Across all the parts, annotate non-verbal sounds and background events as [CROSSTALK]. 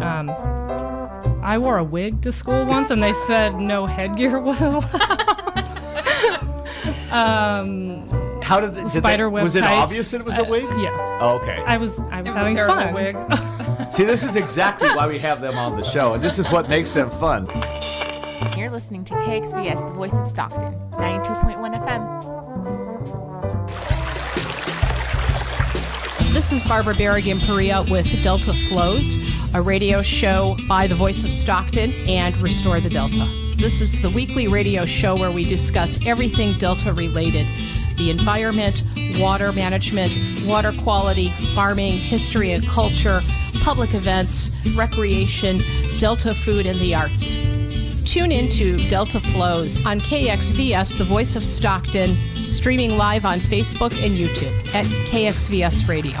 Um, I wore a wig to school once, and they said no headgear [LAUGHS] was allowed. um, How did, the, did Spider that, web was it tights. obvious that it was a wig? yeah, Oh, okay. I was. I was It was having a terrible fun. wig. [LAUGHS] See, this is exactly why we have them on the show, and this is what makes them fun. You're listening to KXVS, the voice of Stockton, 92.1 FM. This is Barbara Barrigan Parrilla with Delta Flows, a radio show by the voice of Stockton and Restore the Delta. This is the weekly radio show where we discuss everything Delta related the environment, water management, water quality, farming, history and culture, public events, recreation, Delta food, and the arts. Tune in to Delta Flows on KXVS, the voice of Stockton, streaming live on Facebook and YouTube at KXVS Radio.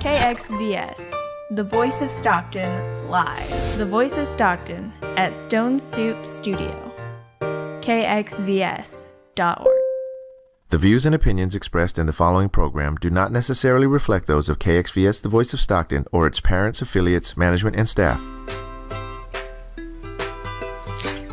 KXVS, the voice of Stockton, live. The voice of Stockton at Stone Soup Studio. KXVS.org. The views and opinions expressed in the following program do not necessarily reflect those of KXVS The Voice of Stockton or its parents, affiliates, management, and staff.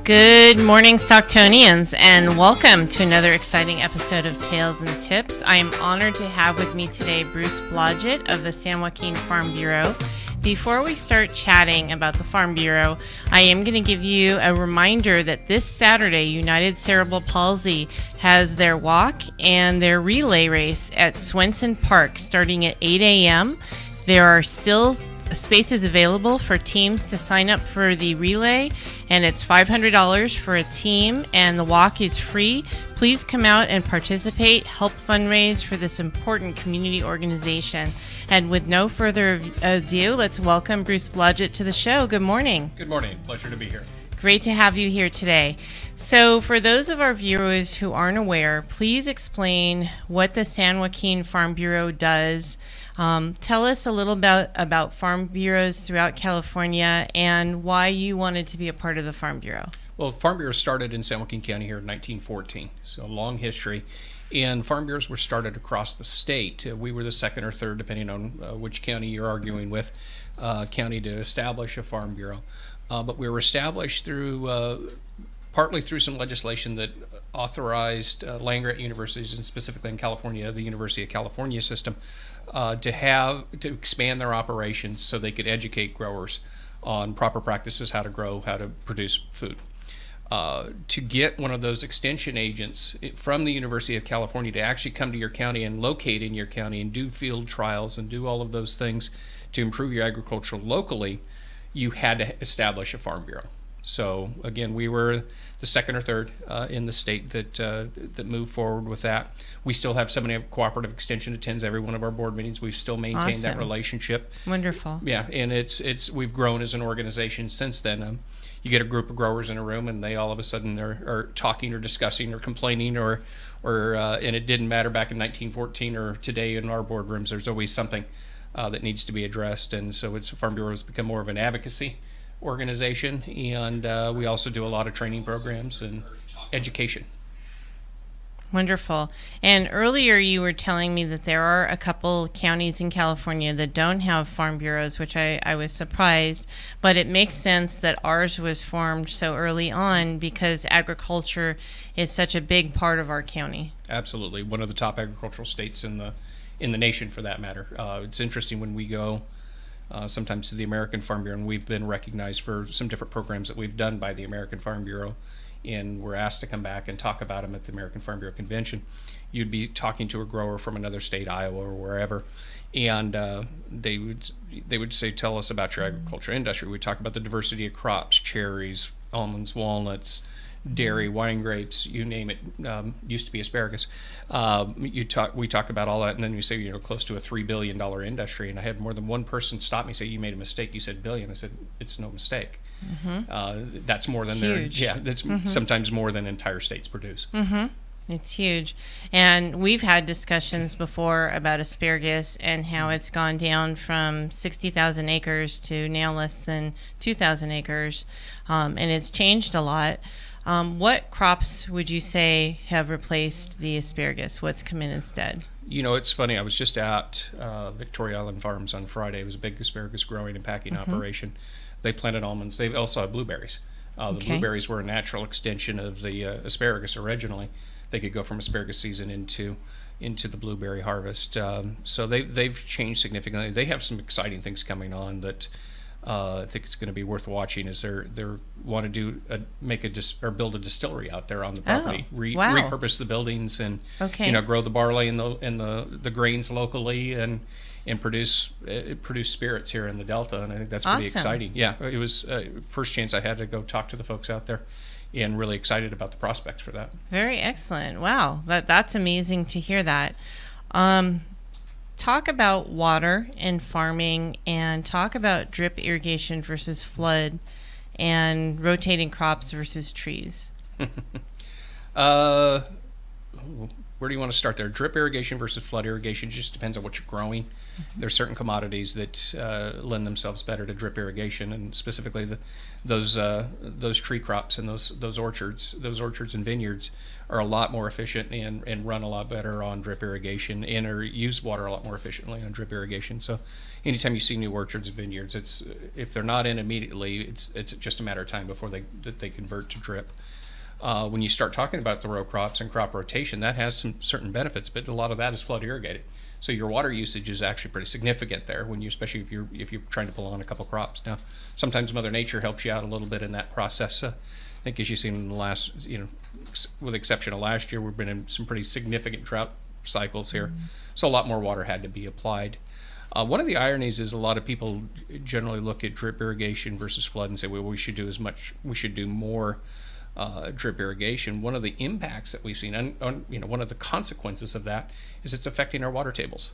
Good morning, Stocktonians, and welcome to another exciting episode of Tails and Tips. I am honored to have with me today Bruce Blodgett of the San Joaquin Farm Bureau. Before we start chatting about the Farm Bureau, I am going to give you a reminder that this Saturday, United Cerebral Palsy has their walk and their relay race at Swenson Park starting at 8 a.m. There are still spaces available for teams to sign up for the relay, and it's $500 for a team, and the walk is free. Please come out and participate, help fundraise for this important community organization. And with no further ado, let's welcome Bruce Blodgett to the show. Good morning. Good morning. Pleasure to be here. Great to have you here today. So, for those of our viewers who aren't aware, please explain what the San Joaquin Farm Bureau does. Um, tell us a little bit about farm bureaus throughout California and why you wanted to be a part of the Farm Bureau. Well, Farm Bureau started in San Joaquin County here in 1914, so a long history. And farm bureaus were started across the state. Uh, we were the second or third, depending on uh, which county you're arguing with, uh, county to establish a farm bureau. Uh, but we were established through uh, partly through some legislation that authorized land grant universities, and specifically in California, the University of California system, uh, to have to expand their operations so they could educate growers on proper practices, how to grow, how to produce food. Uh, to get one of those extension agents from the University of California to actually come to your county and locate in your county and do field trials and do all of those things to improve your agriculture locally, you had to establish a farm bureau. So again, we were the second or third uh, in the state that uh, that moved forward with that. We still have somebody cooperative extension attends every one of our board meetings. We've still maintained that relationship. Wonderful. Yeah, and it's it's we've grown as an organization since then. Um, you get a group of growers in a room, and they all of a sudden are, are talking or discussing or complaining or or uh, and it didn't matter back in 1914 or today in our boardrooms. There's always something uh, that needs to be addressed, and so it's Farm Bureau has become more of an advocacy organization, and uh, we also do a lot of training programs and education. Wonderful. And earlier you were telling me that there are a couple counties in California that don't have farm bureaus, which I, I was surprised. But it makes sense that ours was formed so early on because agriculture is such a big part of our county. Absolutely, one of the top agricultural states in the in the nation, for that matter. Uh, it's interesting when we go uh, sometimes to the American Farm Bureau, and we've been recognized for some different programs that we've done by the American Farm Bureau, and we're asked to come back and talk about them at the American Farm Bureau convention. You'd be talking to a grower from another state, Iowa or wherever, and uh, they would they would say, "Tell us about your agriculture industry." We talk about the diversity of crops, cherries, almonds, walnuts, dairy, wine grapes, you name it. Um, used to be asparagus. Um, you talk, we talk about all that, and then you say you know close to a three billion dollar industry. And I had more than one person stop me say, "You made a mistake. You said billion. I said, "It's no mistake. Uh, that's more than their yeah. That's sometimes more than entire states produce. It's huge. And we've had discussions before about asparagus and how it's gone down from 60,000 acres to now less than 2,000 acres. Um, and it's changed a lot. Um, what crops would you say have replaced the asparagus? What's come in instead? You know, it's funny. I was just at uh, Victoria Island Farms on Friday. It was a big asparagus growing and packing Mm-hmm. operation. They planted almonds. They also had blueberries. Uh, the Okay. blueberries were a natural extension of the uh, asparagus originally. They could go from asparagus season into into the blueberry harvest. Um, so they they've changed significantly. They have some exciting things coming on that uh, I think it's going to be worth watching. Is they're they're want to do a, make a dis, or build a distillery out there on the property, Re, Oh, wow. repurpose the buildings and Okay. you know grow the barley and the and the the grains locally and and produce uh, produce spirits here in the Delta. And I think that's pretty Awesome. exciting. Yeah, it was uh, first chance I had to go talk to the folks out there, and really excited about the prospects for that. Very excellent. Wow, that that's amazing to hear that. Um, talk about water and farming, and talk about drip irrigation versus flood, and rotating crops versus trees. [LAUGHS] Uh, where do you want to start there? Drip irrigation versus flood irrigation just depends on what you're growing. There's certain commodities that uh, lend themselves better to drip irrigation, and specifically the, those uh, those tree crops and those those orchards, those orchards and vineyards are a lot more efficient and, and run a lot better on drip irrigation and or use water a lot more efficiently on drip irrigation. So, anytime you see new orchards and vineyards, it's if they're not in immediately, it's it's just a matter of time before they that they convert to drip uh, when you start talking about the row crops and crop rotation, that has some certain benefits, but a lot of that is flood irrigated. So your water usage is actually pretty significant there when you, especially if you're if you're trying to pull on a couple crops. Now, sometimes Mother Nature helps you out a little bit in that process. Uh, I think as you've seen in the last, you know, with the exception of last year, we've been in some pretty significant drought cycles here, so a lot more water had to be applied. Uh, one of the ironies is a lot of people generally look at drip irrigation versus flood and say, well, we should do as much, we should do more uh, drip irrigation. One of the impacts that we've seen, and, and you know, one of the consequences of that is it's affecting our water tables.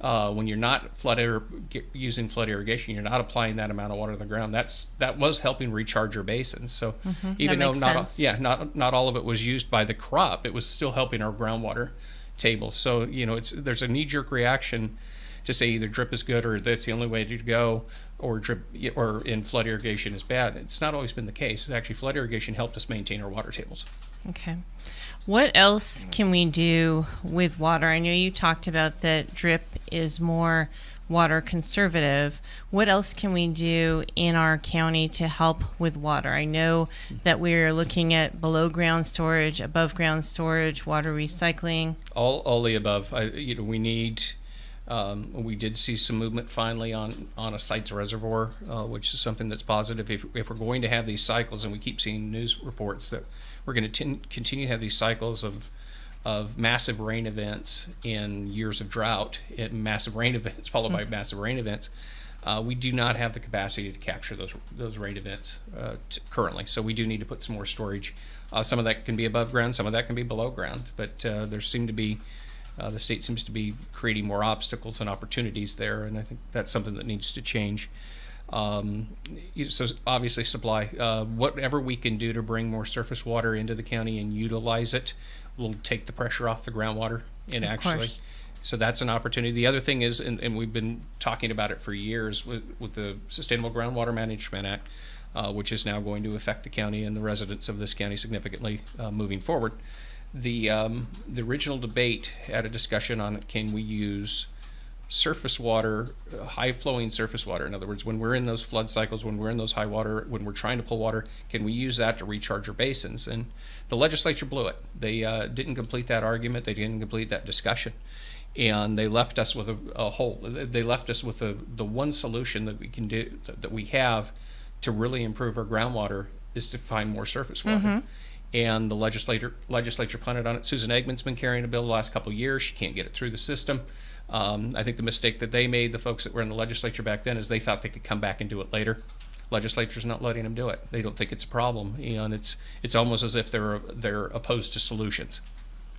Uh, when you're not flood ir- get, using flood irrigation, you're not applying that amount of water to the ground. That's that was helping recharge your basins. So even That though not sense. yeah not not all of it was used by the crop, it was still helping our groundwater table. So you know it's there's a knee jerk reaction to say either drip is good or that's the only way to go or drip or in flood irrigation is bad. It's not always been the case. Actually, flood irrigation helped us maintain our water tables. Okay. What else can we do with water? I know you talked about that drip is more water conservative. What else can we do in our county to help with water? I know that we're looking at below ground storage, above ground storage, water recycling. all all the above. I, you know, we need. Um, we did see some movement finally on on a sites reservoir, uh, which is something that's positive. If, if we're going to have these cycles, and we keep seeing news reports that we're going to continue to have these cycles of of massive rain events in years of drought, and massive rain [LAUGHS] events followed by massive rain events. Uh, we do not have the capacity to capture those those rain events uh, t- currently, so we do need to put some more storage. Uh, some of that can be above ground, some of that can be below ground, but uh, there seem to be uh, the state seems to be creating more obstacles and opportunities there, and I think that's something that needs to change. Um, so obviously supply uh, whatever we can do to bring more surface water into the county and utilize it will take the pressure off the groundwater and Of actually course. so that's an opportunity the other thing is and, and we've been talking about it for years with, with the sustainable groundwater management act uh, which is now going to affect the county and the residents of this county significantly uh, moving forward the um, the original debate had a discussion on can we use surface water, uh, high flowing surface water. In other words, when we're in those flood cycles, when we're in those high water, when we're trying to pull water, can we use that to recharge our basins? And the legislature blew it. They uh, didn't complete that argument. They didn't complete that discussion. And they left us with a, a hole. They left us with a, the one solution that we can do that we have to really improve our groundwater is to find more surface water and the legislature legislature punted on it. Susan Eggman's been carrying a bill the last couple of years. She can't get it through the system. Um, I think the mistake that they made, the folks that were in the legislature back then, is they thought they could come back and do it later. Legislature's not letting them do it. They don't think it's a problem, and it's it's almost as if they're they're opposed to solutions.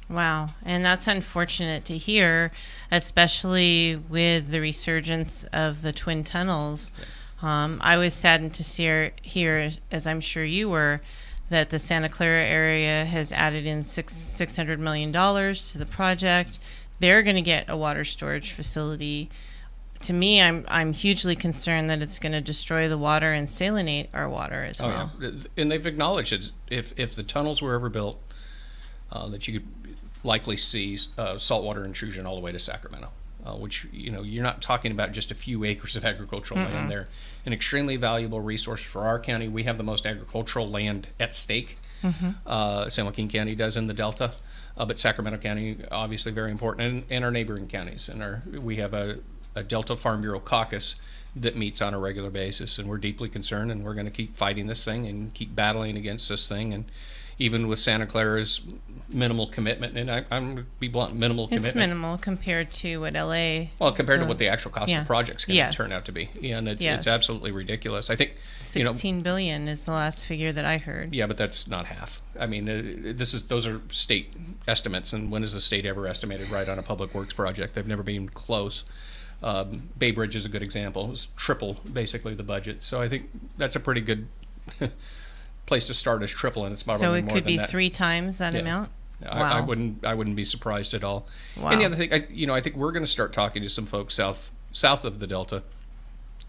Wow, and that's unfortunate to hear, especially with the resurgence of the twin tunnels. Um, I was saddened to see hear, as I'm sure you were, that the Santa Clara area has added in six six hundred million dollars to the project. They're going to get a water storage facility to me, I'm I'm hugely concerned that it's going to destroy the water and salinate our water as well. Oh, yeah. And they've acknowledged it. If if the tunnels were ever built, uh, that you could likely see uh, saltwater intrusion all the way to Sacramento. Uh, which you know you're not talking about just a few acres of agricultural Mm-mm. land there. An extremely valuable resource for our county. We have the most agricultural land at stake. Mhm. Uh, San Joaquin County does in the Delta, uh, but Sacramento County obviously very important, and, and our neighboring counties. And our we have a, a Delta Farm Bureau caucus that meets on a regular basis, and we're deeply concerned, and we're going to keep fighting this thing and keep battling against this thing. And even with Santa Clara's minimal commitment, and I, I'm going to be blunt, minimal It's commitment. minimal compared to what LA. Well, compared to what the actual cost yeah. of project's going Yes. turn out to be, and it's Yes. it's absolutely ridiculous. I think you know, Sixteen billion is the last figure that I heard. yeah, but that's not half. I mean, uh, this is those are state estimates, and when has the state ever estimated right on a public works project? They've never been close. Um, Bay Bridge is a good example. It was triple basically the budget, so I think that's a pretty good [LAUGHS] place to start. Is triple, and it's probably So it more could be that. three times that Yeah. amount. I, I wouldn't. I wouldn't be surprised at all. Wow. And the other thing, I, you know, I think we're going to start talking to some folks south south of the Delta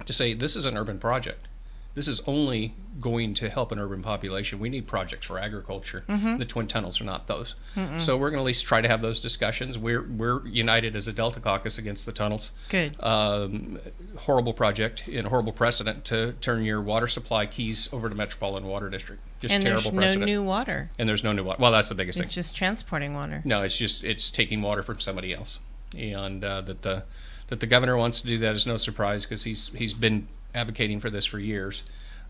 to say this is an urban project. This is only going to help an urban population. We need projects for agriculture. Mhm. The twin tunnels are not those. Mm-mm. So we're going to at least try to have those discussions. We're we're united as a Delta caucus against the tunnels. Good. Um, horrible project and horrible precedent to turn your water supply keys over to Metropolitan Water District. Just and terrible there's no precedent. new water. And there's no new water. Well, that's the biggest It's thing. It's just transporting water. No, it's just it's taking water from somebody else, and uh, that the that the governor wants to do that is no surprise because he's he's been advocating for this for years.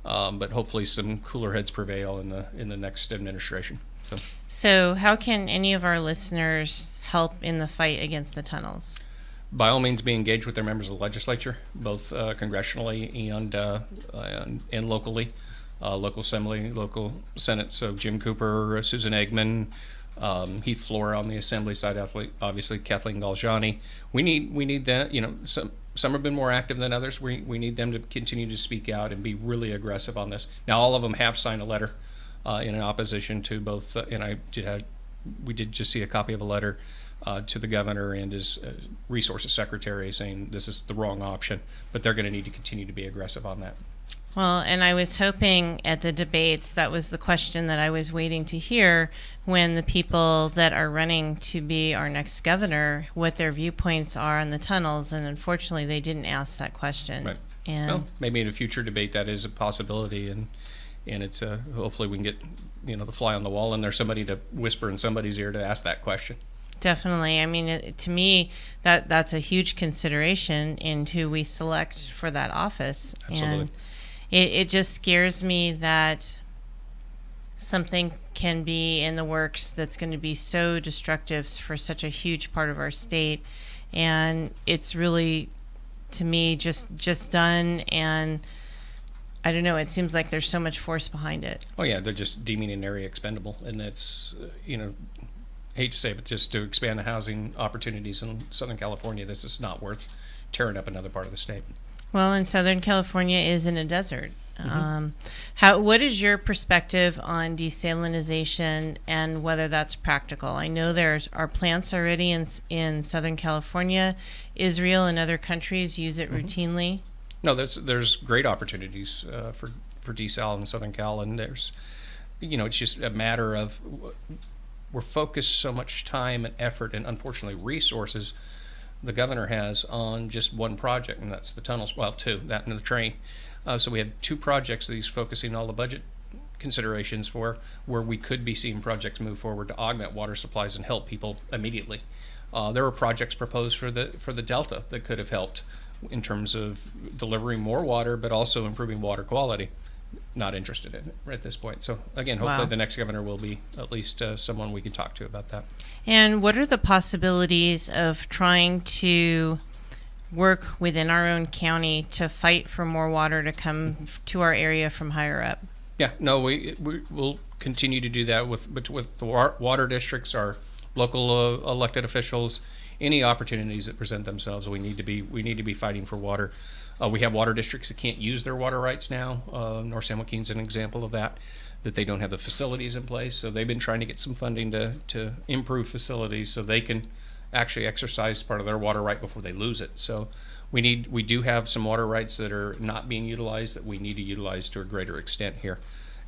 Um, but hopefully, some cooler heads prevail in the in the next administration. So, So, how can any of our listeners help in the fight against the tunnels? by all means, be engaged with their members of the legislature, both uh, congressionally and, uh, and and locally, uh, local assembly, local senate. So Jim Cooper, Susan Eggman, um, Heath Flora on the assembly side, obviously- obviously Cathleen Galgiani. We need we need that. You know, some some have been more active than others. We we need them to continue to speak out and be really aggressive on this. Now, all of them have signed a letter uh, in opposition to both, uh, and I did have we did just see a copy of a letter uh, to the governor and his uh, resources secretary saying this is the wrong option, but they're going to need to continue to be aggressive on that. Well, and I was hoping at the debates that was the question that I was waiting to hear when the people that are running to be our next governor, what their viewpoints are on the tunnels, and unfortunately, they didn't ask that question. Right. And Well, maybe in a future debate that is a possibility, and and it's uh, hopefully we can get you know the fly on the wall, and there's somebody to whisper in somebody's ear to ask that question. Definitely. I mean, it, to me, that that's a huge consideration in who we select for that office. Absolutely. And it, it just scares me that something can be in the works that's going to be so destructive for such a huge part of our state, and it's really, to me, just just done and. I don't know. It seems like there's so much force behind it. Oh yeah, they're just deeming an area expendable, and it's uh, you know, hate to say, it, but just to expand the housing opportunities in Southern California, this is not worth tearing up another part of the state. Well, and Southern California is in a desert. Mhm. Um, how? What is your perspective on desalinization and whether that's practical? I know there's are plants already in in Southern California. Israel and other countries use it Mhm. routinely. No, there's there's great opportunities uh, for for desal in Southern Cal, and there's, you know, it's just a matter of we're focused so much time and effort and unfortunately resources the governor has on just one project, and that's the tunnels. Well, two, that and the train. Uh, so we have two projects that he's focusing all the budget considerations for, where we could be seeing projects move forward to augment water supplies and help people immediately. Uh, there were projects proposed for the for the Delta that could have helped in terms of delivering more water, but also improving water quality. Not interested in it at this point. So again, hopefully Wow. the next governor will be at least uh, someone we can talk to about that. And what are the possibilities of trying to work within our own county to fight for more water to come to our area from higher up? Yeah, no, we we will continue to do that with with the water districts, our local uh, elected officials, any opportunities that present themselves. We need to be we need to be fighting for water. Uh, we have water districts that can't use their water rights now. Uh, North San Joaquin's an example of that. That they don't have the facilities in place, so they've been trying to get some funding to to improve facilities so they can actually exercise part of their water right before they lose it. So we need we do have some water rights that are not being utilized that we need to utilize to a greater extent here.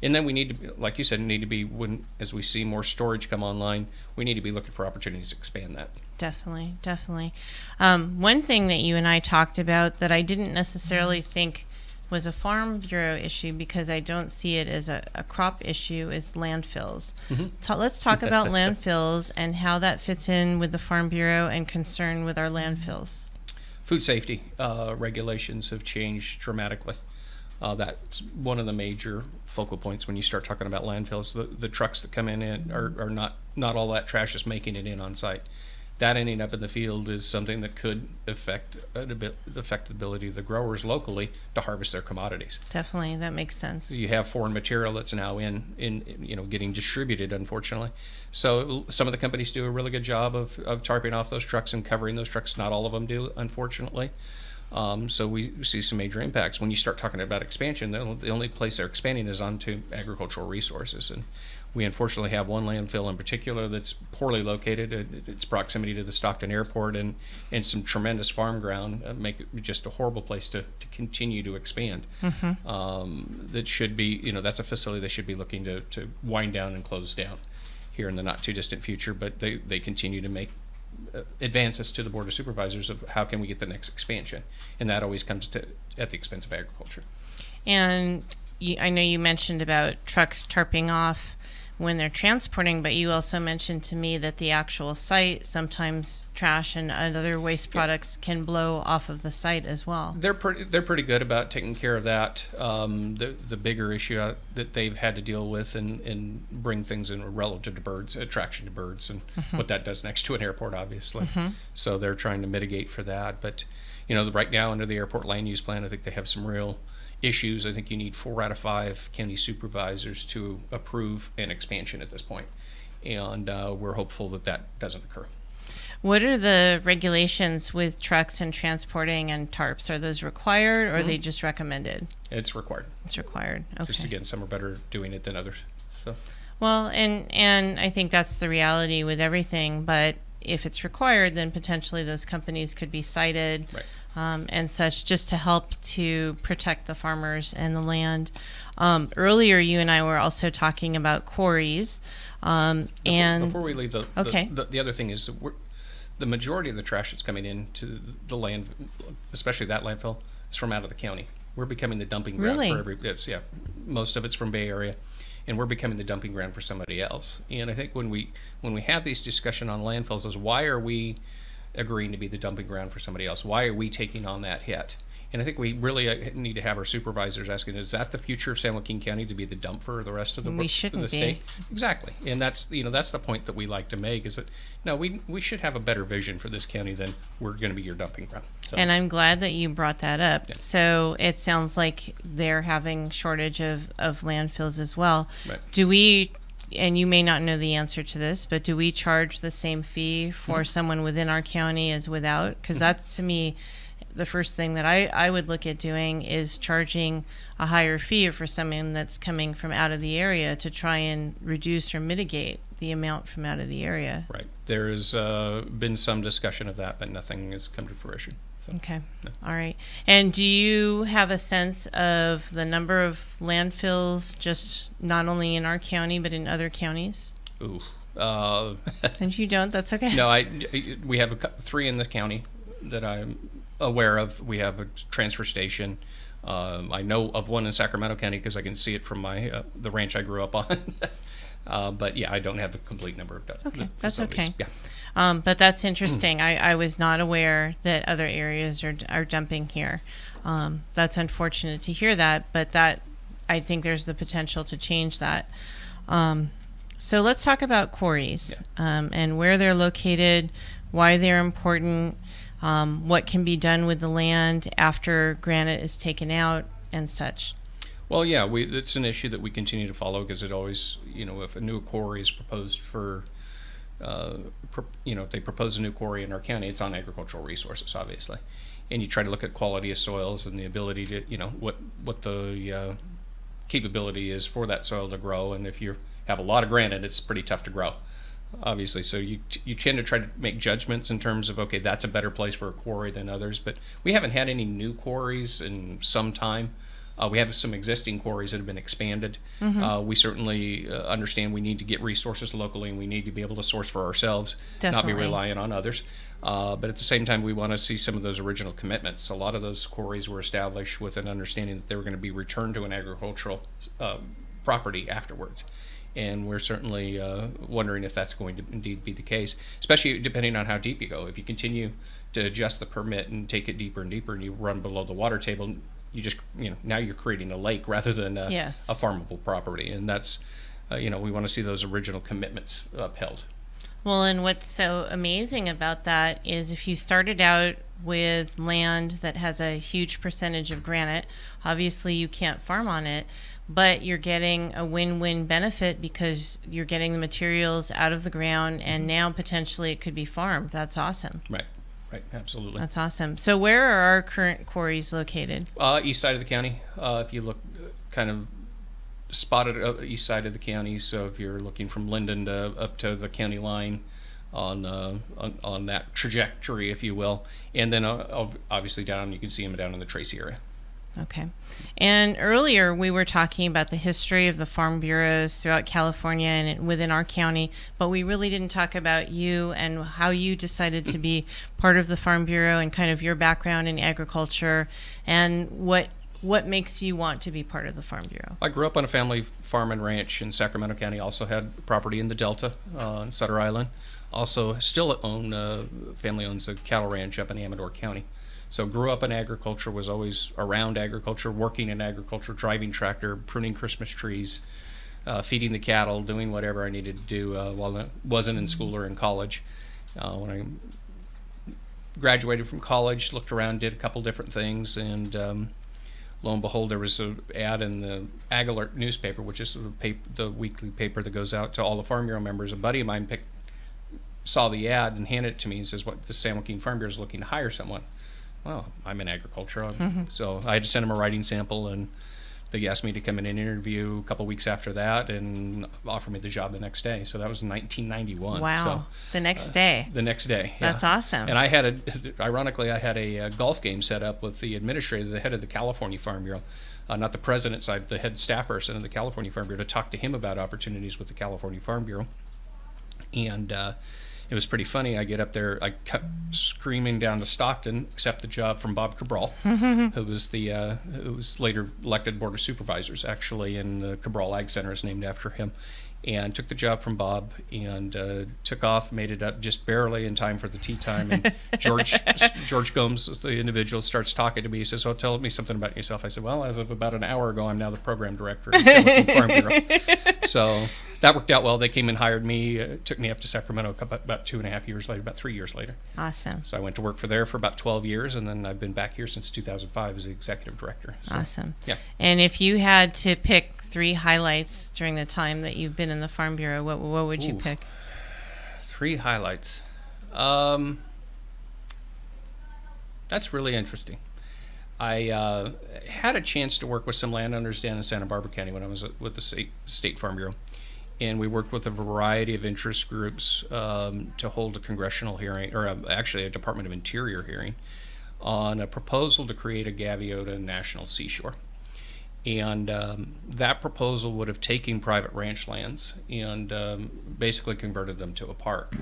And then we need to, like you said, need to be when as we see more storage come online, we need to be looking for opportunities to expand that. Definitely, definitely. Um, one thing that you and I talked about that I didn't necessarily think was a Farm Bureau issue because I don't see it as a, a crop issue is landfills. Ta- let's talk [LAUGHS] about landfills and how that fits in with the Farm Bureau and concern with our landfills. Food safety uh, regulations have changed dramatically. Uh, that's one of the major focal points when you start talking about landfills. The, the trucks that come in, in are, are not not all that trash is making it in on site. That ending up in the field is something that could affect affect the ability of the growers locally to harvest their commodities. Definitely, that makes sense. You have foreign material that's now in in you know getting distributed, unfortunately. So some of the companies do a really good job of, of tarping off those trucks and covering those trucks. Not all of them do, unfortunately. Um, so we see some major impacts. When you start talking about expansion, the, the only place they're expanding is onto agricultural resources. And we unfortunately have one landfill in particular that's poorly located. It, its proximity to the Stockton airport and, and some tremendous farm ground uh, make it just a horrible place to, to continue to expand. Um, that should be, you know, that's a facility they should be looking to, to wind down and close down here in the not too distant future. But they, they continue to make uh, advances to the board of supervisors of how can we get the next expansion, and that always comes to at the expense of agriculture. And I know you mentioned about trucks tarping off when they're transporting, but you also mentioned to me that the actual site sometimes trash and other waste products can blow off of the site as well. They're pretty they're pretty good about taking care of that. Um, the the bigger issue uh, that they've had to deal with and, and bring things in relative to birds, attraction to birds, and what that does next to an airport, obviously. So they're trying to mitigate for that. But you know, right now under the airport land use plan, I think they have some real issues. I think you need four out of five county supervisors to approve an expansion at this point, and uh, we're hopeful that that doesn't occur. What are the regulations with trucks and transporting and tarps? Are those required or are they just recommended? It's required. It's required. Okay. Just again, some are better doing it than others. So. Well, and and I think that's the reality with everything. But if it's required, then potentially those companies could be cited Right. Um, and such, just to help to protect the farmers and the land. Um, earlier, you and I were also talking about quarries, um, Before- and before we leave the, the, Okay. the, the other thing is that we're, the majority of the trash that's coming into the land, especially that landfill, is from out of the county. We're becoming the dumping ground Really? for every. It's yeah, most of it's from Bay Area, and we're becoming the dumping ground for somebody else. And I think when we when we have these discussion on landfills, is why are we agreeing to be the dumping ground for somebody else? Why are we taking on that hit? And I think we really uh, need to have our supervisors asking: Is that the future of San Joaquin County to be the dump for the rest of the We shouldn't the be. state? Exactly, and that's you know that's the point that we like to make is that no, we we should have a better vision for this county than we're going to be your dumping ground. So, And I'm glad that you brought that up. Yeah. So it sounds like they're having shortage of, of landfills as well. Right. Do we, and you may not know the answer to this, but do we charge the same fee for Mm-hmm. someone within our county as without? Because that's to me the first thing that I, I would look at doing is charging a higher fee for someone that's coming from out of the area to try and reduce or mitigate the amount from out of the area. right, there has uh, been some discussion of that, but nothing has come to fruition. So. Okay. All right. And do you have a sense of the number of landfills just not only in our county but in other counties? Ooh. [LAUGHS] Uh, And you don't, that's okay. no, I we have a, three in the county that I'm aware of. We have a transfer station. Um, I know of one in Sacramento County because I can see it from my uh, the ranch I grew up on. [LAUGHS] uh, but yeah, I don't have the complete number of Okay, that's okay. Yeah. Um, but that's interesting. I, I was not aware that other areas are, are dumping here. Um, that's unfortunate to hear that, but that I think there's the potential to change that. Um, so let's talk about quarries um, and where they're located, why they're important, um, what can be done with the land after granite is taken out, and such. Well, yeah, we, it's an issue that we continue to follow because it always, you know, if a new quarry is proposed for, uh, you know, if they propose a new quarry in our county, it's on agricultural resources, obviously, and you try to look at quality of soils and the ability to, you know, what what the uh, capability is for that soil to grow, and if you have a lot of granite, it's pretty tough to grow. obviously. So you you tend to try to make judgments in terms of okay, that's a better place for a quarry than others. But we haven't had any new quarries in some time. Uh, we have some existing quarries that have been expanded. Uh, we certainly uh, understand we need to get resources locally, and we need to be able to source for ourselves, not be Definitely. reliant on others. Uh, but at the same time, we want to see some of those original commitments. A lot of those quarries were established with an understanding that they were going to be returned to an agricultural um, property afterwards. And we're certainly uh, wondering if that's going to indeed be the case, especially depending on how deep you go. If you continue to adjust the permit and take it deeper and deeper, and you run below the water table, you just you know now you're creating a lake rather than a, Yes. a farmable property, and that's uh, you know we want to see those original commitments upheld. Well, and what's so amazing about that is if you started out with land that has a huge percentage of granite, obviously you can't farm on it, but you're getting a win win benefit because you're getting the materials out of the ground and now potentially it could be farmed. That's awesome. Right, right, absolutely. That's awesome. So, where are our current quarries located? Uh, east side of the county. Uh, if you look, uh, kind of spotted uh, east side of the county. So if you're looking from Linden to up to the county line, on uh, on, on that trajectory, if you will, and then uh, obviously down, you can see them down in the Tracy area. Okay. And earlier we were talking about the history of the farm bureaus throughout California and within our county, but we really didn't talk about you and how you decided to be part of the farm bureau and kind of your background in agriculture and what what makes you want to be part of the farm bureau. I grew up on a family farm and ranch in Sacramento County. Also had property in the Delta uh, on Sutter Island. Also still own uh, family owns a cattle ranch up in Amador County. So grew up in agriculture. Was always around agriculture, working in agriculture, driving tractor, pruning Christmas trees, uh, feeding the cattle, doing whatever I needed to do uh, while I wasn't in school or in college. Uh, when I graduated from college, looked around, did a couple different things, and um, lo and behold, there was an ad in the Ag Alert newspaper, which is the, paper, the weekly paper that goes out to all the Farm Bureau members. A buddy of mine picked, saw the ad and handed it to me and says, "What the San Joaquin Farm Bureau is looking to hire someone." Well, I'm in agriculture, I'm- so I had to send him a writing sample, and they asked me to come in and interview a couple weeks after that, and offer me the job the next day. So that was 1991. Wow. So the next day. the next day. yeah. That's awesome. And I had a, [LAUGHS] ironically, I had a, uh golf game set up with the administrator, the head of the California Farm Bureau, uh, not the president side, the head staff person of the California Farm Bureau, to talk to him about opportunities with the California Farm Bureau. And uh, it was pretty funny. I get up there, I cut screaming down to Stockton, accept the job from Bob Cabral, who was the uh, who was later elected board of supervisors, actually, and the Cabral Ag Center is named after him. And took the job from Bob and uh, took off, made it up just barely in time for the tee time. And [LAUGHS] George George Gomes, the individual, starts talking to me. He says, "Well, tell me something about yourself." I said, "Well, as of about an hour ago, I'm now the program director at San Joaquin Farm Bureau." so [LAUGHS] that worked out well. They came and hired me, uh, took me up to Sacramento a couple, about two and a half years later, about three years later. Awesome. So I went to work for there for about 12 years, and then I've been back here since 2005 as the executive director. So, Awesome. Yeah. And if you had to pick three highlights during the time that you've been in the farm bureau, what what would you Ooh. pick? Three highlights. Um, that's really interesting. I uh, had a chance to work with some landowners down in Santa Barbara County when I was with the state, state Farm Bureau. And we worked with a variety of interest groups um, to hold a congressional hearing, or a, actually a Department of Interior hearing, on a proposal to create a Gaviota National Seashore. And um, that proposal would have taken private ranch lands and um, basically converted them to a park.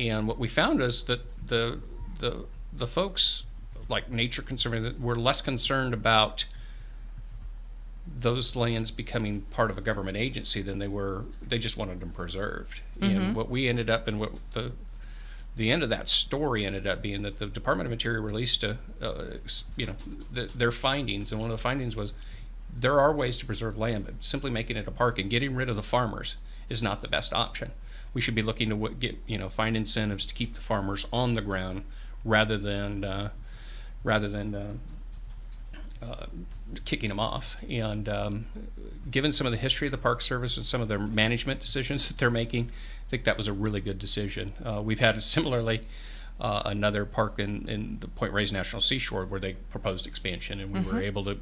And what we found is that the the the folks like nature conservancy were less concerned about those lands becoming part of a government agency than they were they just wanted them preserved. And what we ended up and what the the end of that story ended up being that the Department of Interior released a, uh, you know, th their findings, and one of the findings was there are ways to preserve land, but simply making it a park and getting rid of the farmers is not the best option. We should be looking to what, get, you know, find incentives to keep the farmers on the ground rather than, uh, rather than uh, uh, kicking them off. And um, given some of the history of the Park Service and some of their management decisions that they're making, I think that was a really good decision. Uh, we've had similarly uh, another park in, in the Point Reyes National Seashore where they proposed expansion, and we were able to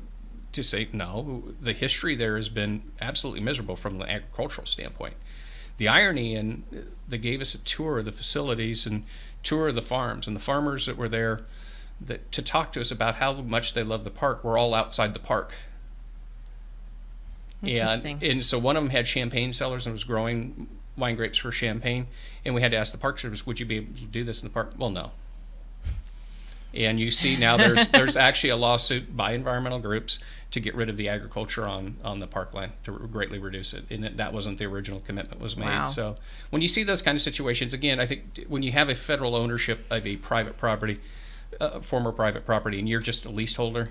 to say no. The history there has been absolutely miserable from the agricultural standpoint. the irony, and they gave us a tour of the facilities and tour of the farms, and the farmers that were there that to talk to us about how much they love the park were all outside the park. Interesting. And, and so one of them had champagne cellars and was growing wine grapes for champagne. And we had to ask the Park Service, would you be able to do this in the park? Well, no. And you see now there's [LAUGHS] there's actually a lawsuit by environmental groups to get rid of the agriculture on on the parkland to greatly reduce it. And that wasn't the original commitment was made. Wow. So when you see those kind of situations, again, I think when you have a federal ownership of a private property, uh, former private property, and you're just a leaseholder,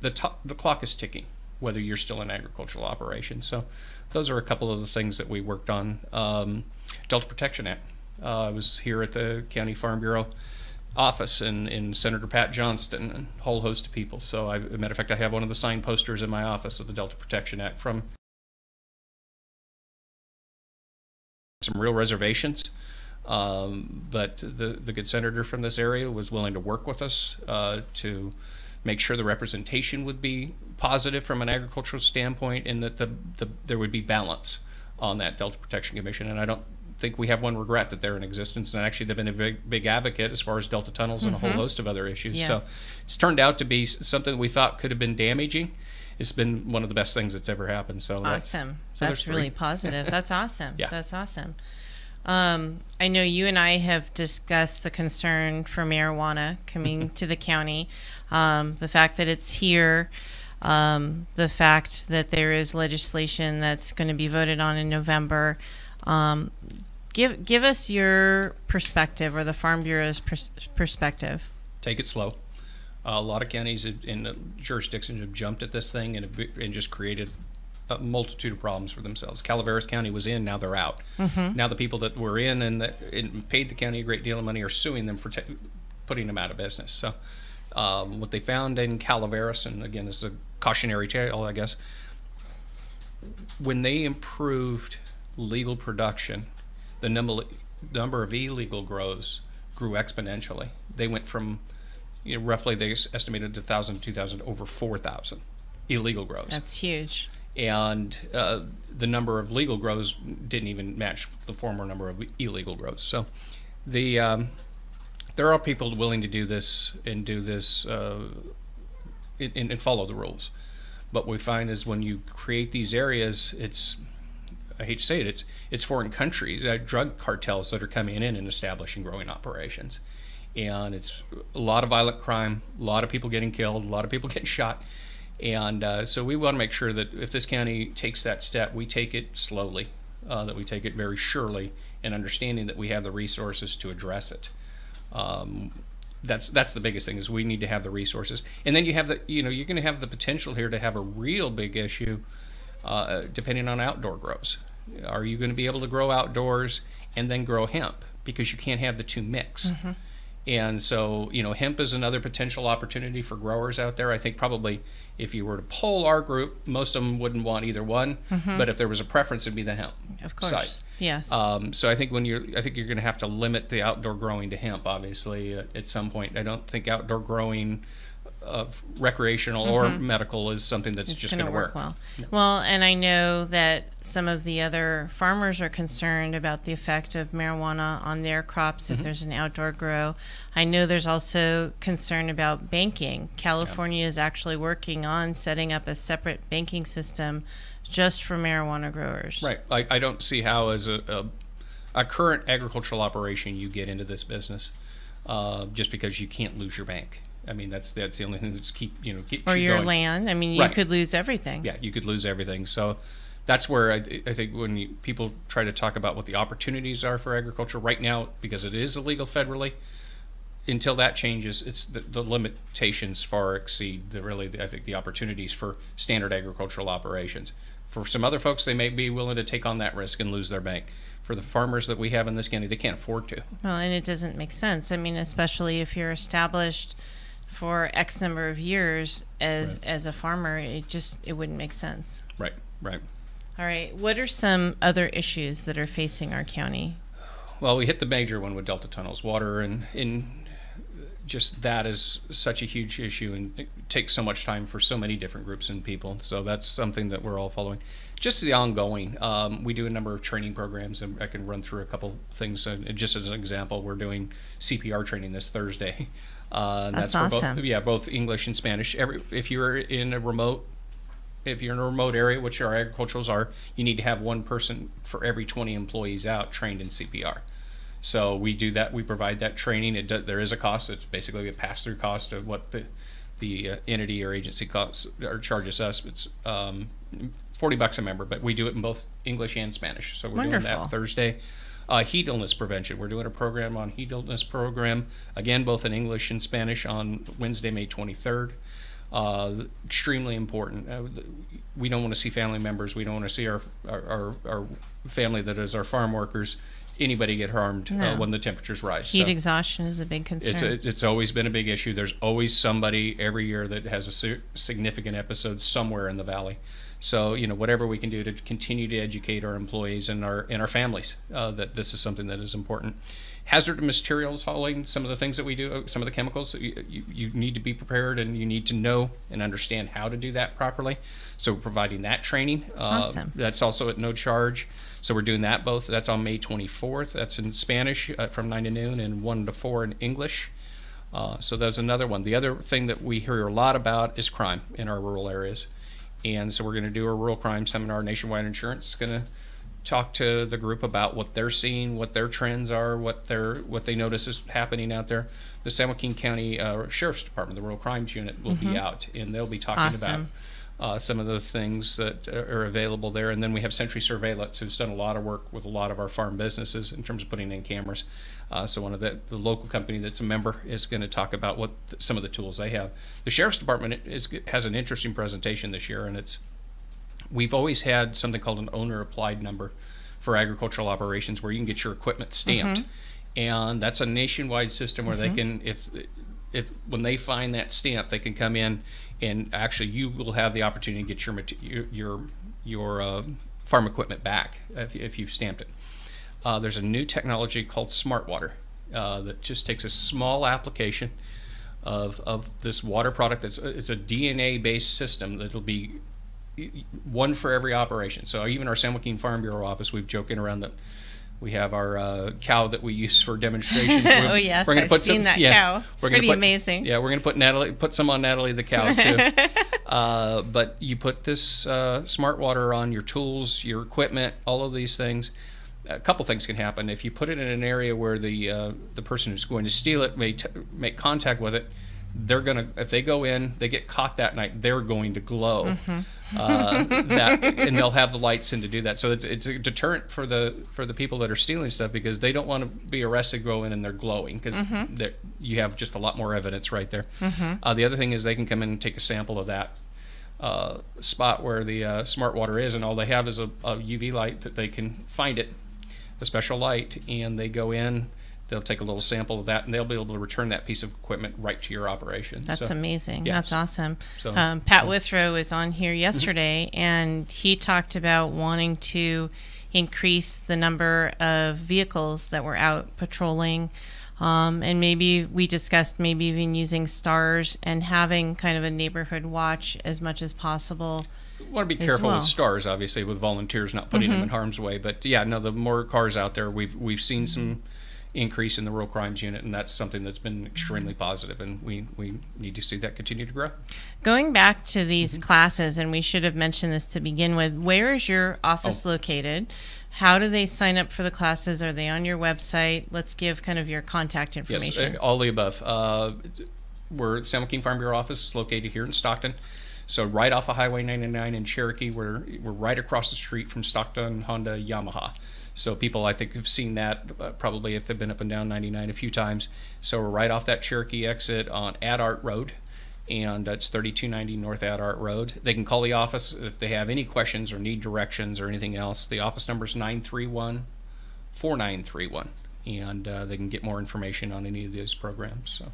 the to- the clock is ticking. Whether you're still in agricultural operation, so those are a couple of the things that we worked on. Um, Delta Protection Act. Uh, I was here at the County Farm Bureau office and, and Senator Pat Johnston and a whole host of people. So, I, as a matter of fact, I have one of the signed posters in my office of the Delta Protection Act from some real reservations. Um, but the, the good senator from this area was willing to work with us uh, to make sure the representation would be positive from an agricultural standpoint and that the, the, there would be balance on that Delta Protection Commission. And I don't think we have one regret that they're in existence. And actually, they've been a big, big advocate as far as Delta tunnels and a whole host of other issues. So it's turned out to be something we thought could have been damaging. It's been one of the best things that's ever happened. So that's- Awesome. so That's really positive. That's [LAUGHS] awesome. Yeah. That's awesome. Um, I know you and I have discussed the concern for marijuana coming to the county, um, the fact that it's here, um, the fact that there is legislation that's going to be voted on in November. Um, give give us your perspective or the Farm Bureau's pers- perspective. take it slow. Uh, a lot of counties in- in jurisdictions have jumped at this thing and, have, and just created a multitude of problems for themselves. Calaveras County was in, now they're out. Now the people that were in and that and paid the county a great deal of money are suing them for ta putting them out of business. So um, what they found in Calaveras, and again, this is a cautionary tale, I guess, when they improved legal production, the number number of illegal grows grew exponentially. They went from you know, roughly they estimated 1,000, 2,000, over 4,000 illegal grows. That's huge. And uh, the number of legal grows didn't even match the former number of illegal grows. So the um, there are people willing to do this and do this uh, and, and follow the rules. But what we find is when you create these areas, it's I hate to say it, it's it's foreign countries, uh, drug cartels that are coming in and establishing growing operations, and it's a lot of violent crime, a lot of people getting killed, a lot of people [LAUGHS] getting shot, and uh, so we want to make sure that if this county takes that step, we take it slowly, uh, that we take it very surely, and understanding that we have the resources to address it. Um, that's that's the biggest thing is we need to have the resources, and then you have the you know you're going to have the potential here to have a real big issue uh, depending on outdoor grows. Are you going to be able to grow outdoors and then grow hemp because you can't have the two mix? And so, you know, hemp is another potential opportunity for growers out there. I think probably if you were to poll our group, most of them wouldn't want either one. But if there was a preference, it'd be the hemp Of course. side. Yes. Um, so I think when you're, I think you're going to have to limit the outdoor growing to hemp. Obviously, at, at some point, I don't think outdoor growing of recreational or medical is something that's it's just going to to work well. Well, and I know that some of the other farmers are concerned about the effect of marijuana on their crops Mm-hmm. if there's an outdoor grow. I know there's also concern about banking. California is actually working on setting up a separate banking system just for marijuana growers. Right. I, I don't see how, as a, a, a current agricultural operation, you get into this business uh, just because you can't lose your bank. I mean, that's that's the only thing that's keep you know keep Or you your going. land. I mean, you Right. could lose everything. Yeah, you could lose everything. So that's where I, I think when you, people try to talk about what the opportunities are for agriculture right now, because it is illegal federally. Until that changes, it's the, the limitations far exceed the really the, I think the opportunities for standard agricultural operations. For some other folks, they may be willing to take on that risk and lose their bank. For the farmers that we have in this county, they can't afford to. Well, and it doesn't make sense. I mean, especially if you're established for X number of years as as a farmer, it just it wouldn't make sense. Right, right. All right. What are some other issues that are facing our county? Well, we hit the major one with Delta tunnels, water and in just that is such a huge issue and it takes so much time for so many different groups and people. So that's something that we're all following. Just the ongoing, um, we do a number of training programs, and I can run through a couple things. And just as an example, we're doing CPR training this Thursday. [LAUGHS] Uh, and That's for awesome. Both, yeah, both English and Spanish. Every if you're in a remote if you're in a remote area, which our agriculturals are, you need to have one person for every 20 employees out trained in CPR. So we do that. We provide that training. It do, there is a cost. It's basically a pass-through cost of what the the uh, entity or agency costs or charges us. It's um, 40 bucks a member, but we do it in both English and Spanish. So we're doing that Thursday. Uh, heat illness prevention. We're doing a program on heat illness program again, both in English and Spanish on Wednesday, May 23rd. Uh, extremely important. Uh, we don't want to see family members. We don't want to see our, our, our, family that is our farm workers, anybody get harmed No. uh, when the temperatures rise. Heat So exhaustion is a big concern. it's, it's always been a big issue. There's always somebody every year that has a significant episode somewhere in the valley. So you know whatever we can do to continue to educate our employees and our and our families uh, that this is something that is important. Hazard materials hauling, some of the things that we do, uh, some of the chemicals, you, you, you need to be prepared and you need to know and understand how to do that properly. So we're providing that training. Uh, Awesome. That's also at no charge. So we're doing that both. That's on May 24th. That's in Spanish uh, from 9 to noon and 1 to 4 in English. Uh, so that's another one. The other thing that we hear a lot about is crime in our rural areas. And so we're going to do a rural crime seminar. Nationwide Insurance is going to talk to the group about what they're seeing, what their trends are, what their what they notice is happening out there. The San Joaquin County uh, Sheriff's Department, the Rural Crimes Unit, will be out, and they'll be talking about uh, some of the things that are available there. And then we have Century Surveillance, who's done a lot of work with a lot of our farm businesses in terms of putting in cameras. Uh, so one of the, the local company that's a member is going to talk about what th- some of the tools they have. The Sheriff's Department is, has an interesting presentation this year, and it's we've always had something called an owner applied number for agricultural operations where you can get your equipment stamped. And that's a nationwide system where they can if if when they find that stamp they can come in and actually you will have the opportunity to get your your your, your uh, farm equipment back if, if you've stamped it uh, there's a new technology called smart water uh, that just takes a small application of, of this water product that's it's a DNA based system that'll be one for every operation. So even our San Joaquin Farm Bureau office, we've joking around that we have our uh, cow that we use for demonstrations. [LAUGHS] We're- Oh, yes, we're gonna I've put seen some- that yeah, cow. It's pretty put- amazing. Yeah, we're gonna put Natalie, put some on Natalie the cow too. [LAUGHS] uh, but you put this uh, smart water on your tools, your equipment, all of these things. A couple things can happen if you put it in an area where the uh, the person who's going to steal it may t- make contact with it. They're gonna if they go in, they get caught that night. They're going to glow, uh, that, and they'll have the lights in to do that. So it's, it's a deterrent for the for the people that are stealing stuff because they don't want to be arrested, go in and they're glowing because you have just a lot more evidence right there. Uh, the other thing is they can come in and take a sample of that uh, spot where the uh, smart water is, and all they have is a, a UV light that they can find it, a special light, and they go in. They'll take a little sample of that, and they'll be able to return that piece of equipment right to your operation. That's So, amazing. yeah, That's awesome. so- um, Pat Withrow was on here Mm-hmm. yesterday, and he talked about wanting to increase the number of vehicles that were out patrolling. Um, and maybe we discussed maybe even using stars and having kind of a neighborhood watch as much as possible. want to be careful well. with stars, obviously, with volunteers not putting them in harm's way. But yeah, no, the more cars out there, we've we've seen some increase in the rural crimes unit, and that's something that's been extremely positive, and we we need to see that continue to grow. Going back to these Mm-hmm. classes, and we should have mentioned this to begin with, where is your office Oh. located? How do they sign up for the classes? Are they on your website? Let's give kind of your contact information. uh, all the above. Uh, we're San Joaquin Farm Bureau office is located here in Stockton. So right off of Highway 99 in Cherokee, we're we're right across the street from Stockton Honda Yamaha. So people I think have seen that uh, probably if they've been up and down 99 a few times. So we're right off that Cherokee exit on Ad Art Road, and that's 3290 North Ad Art Road. They can call the office if they have any questions or need directions or anything else. The office number is 931 4931 and uh, they can get more information on any of those programs so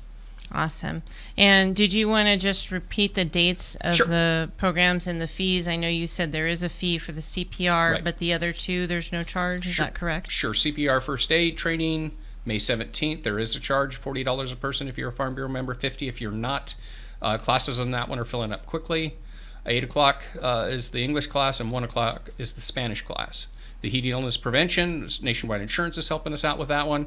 Awesome. And did you want to just repeat the dates of Sure. the programs and the fees? I know you said there is a fee for the CPR, Right. but the other two, there's no charge. Is that correct? sure cpr first aid training May 17th, there is a charge, $40 a person if you're a Farm Bureau member, 50 if you're not. Uh, classes on that one are filling up quickly. 8 o'clock uh, is the English class, and 1 o'clock is the Spanish class. The heat illness prevention, Nationwide Insurance is helping us out with that one.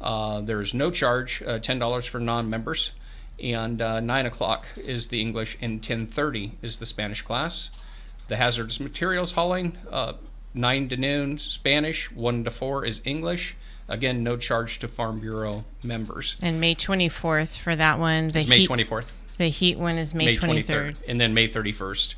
Uh, there is no charge, uh, $10 for non members. And uh, 9 o'clock is the English, and 10.30 is the Spanish class. The hazardous materials hauling, uh, 9 to noon Spanish, 1 to 4 is English. Again, no charge to Farm Bureau members. And May 24th for that one. The It's May heat, 24th, The heat one is May, May 23rd. 23rd, and then May 31st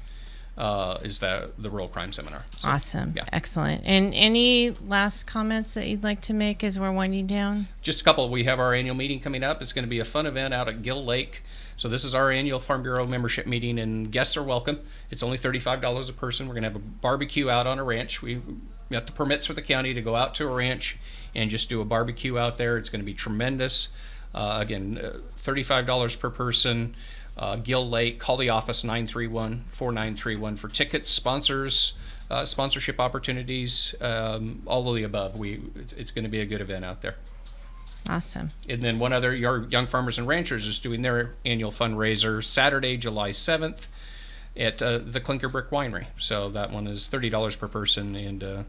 uh, is the the rural crime seminar. So, Awesome. yeah. Excellent. And any last comments that you'd like to make as we're winding down? Just a couple. We have our annual meeting coming up. It's going to be a fun event out at Gill Lake. So this is our annual Farm Bureau membership meeting, and guests are welcome. It's only thirty-five dollars a person. We're going to have a barbecue out on a ranch. We got the permits for the county to go out to a ranch and just do a barbecue out there. It's going to be tremendous. Uh, again, uh, thirty-five dollars per person. Uh, Gill Lake. Call the office 931-4931 for tickets, sponsors, uh, sponsorship opportunities, um, all of the above. We it's, it's going to be a good event out there. Awesome. And then one other, your Young Farmers and Ranchers is doing their annual fundraiser Saturday, July 7th at uh, the Clinker Brick Winery. So that one is $30 per person, and uh,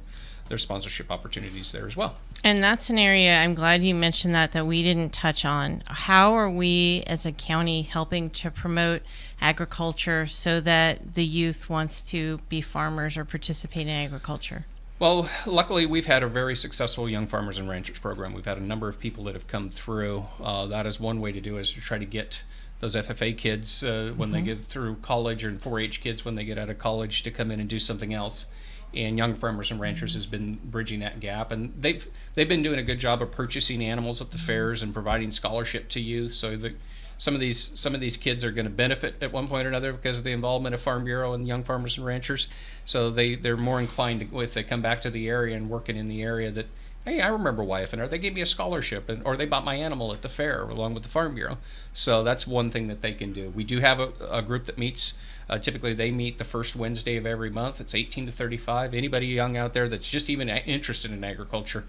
there's sponsorship opportunities there as well. And that's an area I'm glad you mentioned that that we didn't touch on. How are we as a county helping to promote agriculture so that the youth wants to be farmers or participate in agriculture? Well, luckily, we've had a very successful Young Farmers and Ranchers program. We've had a number of people that have come through. Uh, that is one way to do it, is to try to get those FFA kids uh, when they get through college or 4-H kids when they get out of college to come in and do something else. And Young Farmers and Ranchers has been bridging that gap, and they've they've been doing a good job of purchasing animals at the mm-hmm. fairs and providing scholarship to youth. So that some of these some of these kids are going to benefit at one point or another because of the involvement of Farm Bureau and Young Farmers and Ranchers. So they they're more inclined to, if they come back to the area and working in the area that hey I remember YF&R they gave me a scholarship and or they bought my animal at the fair along with the Farm Bureau. So that's one thing that they can do. We do have a, a group that meets. Uh, typically, they meet the first Wednesday of every month. It's 18 to 35. Anybody young out there that's just even interested in agriculture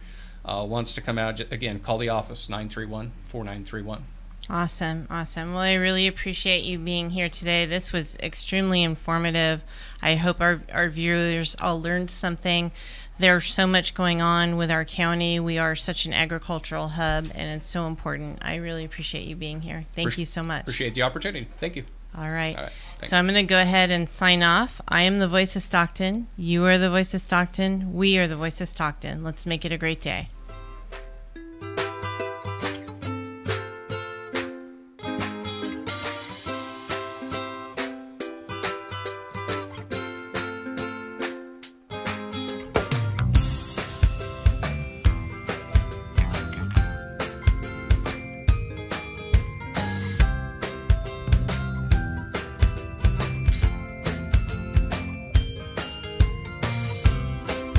uh, wants to come out, again, call the office 931 4931. Awesome, awesome. Well, I really appreciate you being here today. This was extremely informative. I hope our, our viewers all learned something. There's so much going on with our county. We are such an agricultural hub, and it's so important. I really appreciate you being here. Thank Appreci- you so much. Appreciate the opportunity. Thank you. All right. All right. So I'm going to go ahead and sign off. I am the voice of Stockton. You are the voice of Stockton. We are the voice of Stockton. Let's make it a great day.